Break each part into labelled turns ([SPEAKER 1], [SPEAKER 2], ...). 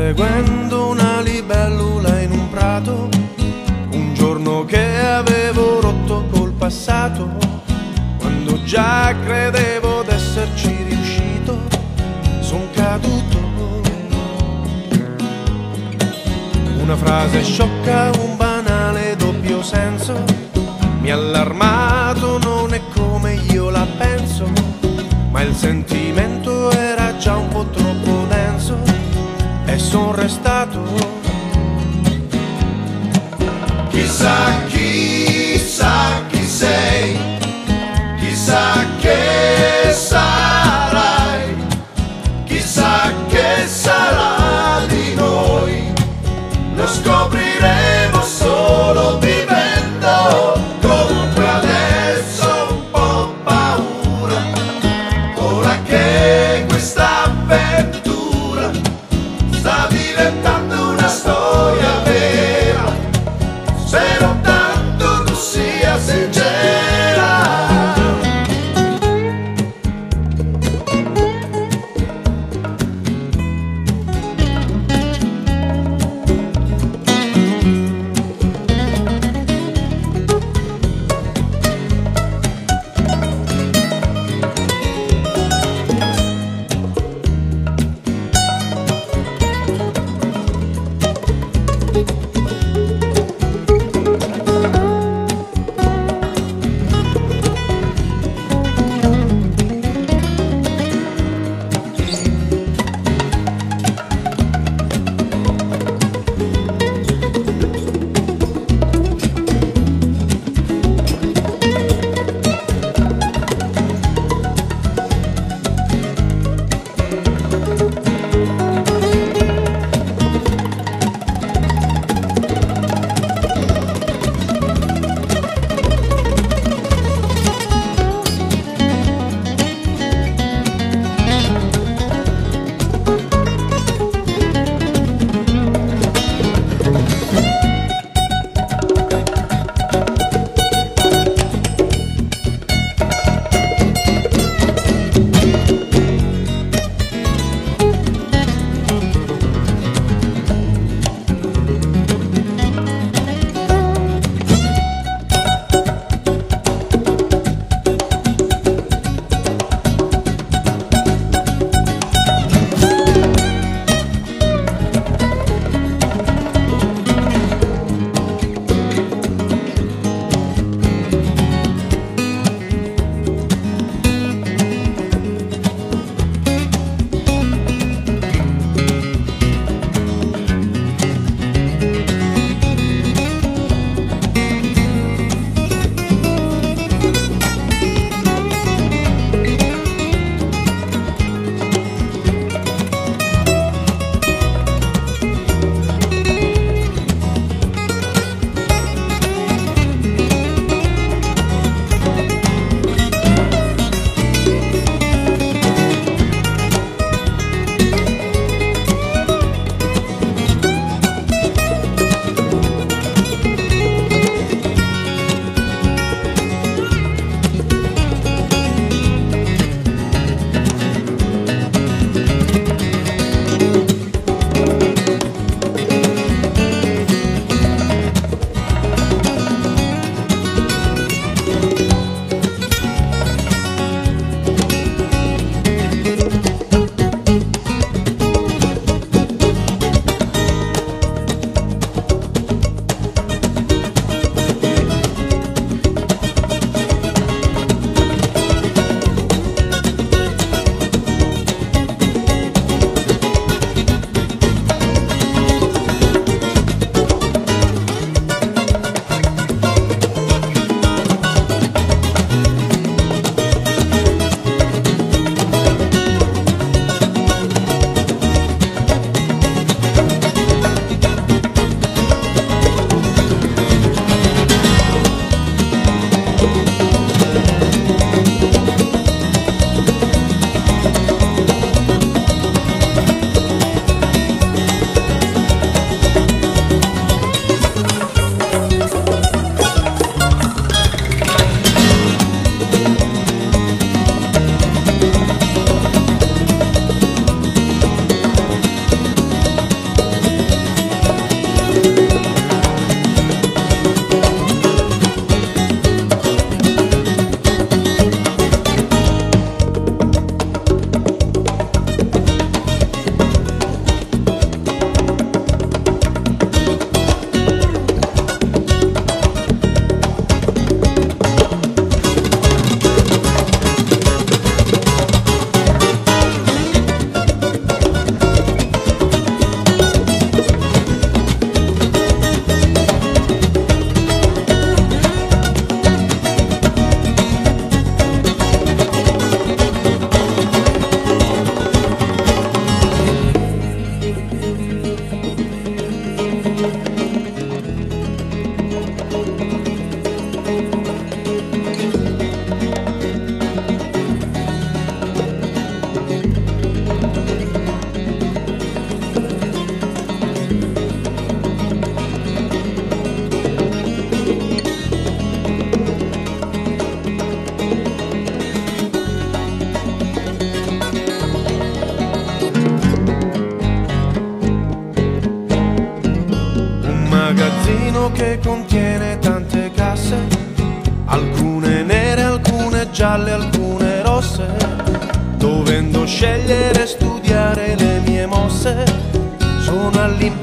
[SPEAKER 1] seguendo una libellula in un prato, un giorno che avevo rotto col passato, quando già credevo d'esserci riuscito, son caduto. Una frase sciocca, un banale doppio senso, mi ha allarmato, non è come io la penso, ma il sentimento era già un po' troppo son restato
[SPEAKER 2] chissà che
[SPEAKER 1] contiene tante casse, alcune nere, alcune gialle, alcune rosse, dovendo scegliere e studiare le mie mosse, sono all'impasse.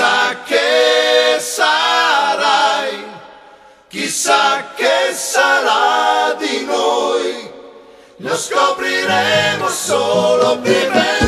[SPEAKER 2] Chissà che sarai, chissà che sarà di noi, lo scopriremo solo vivendo.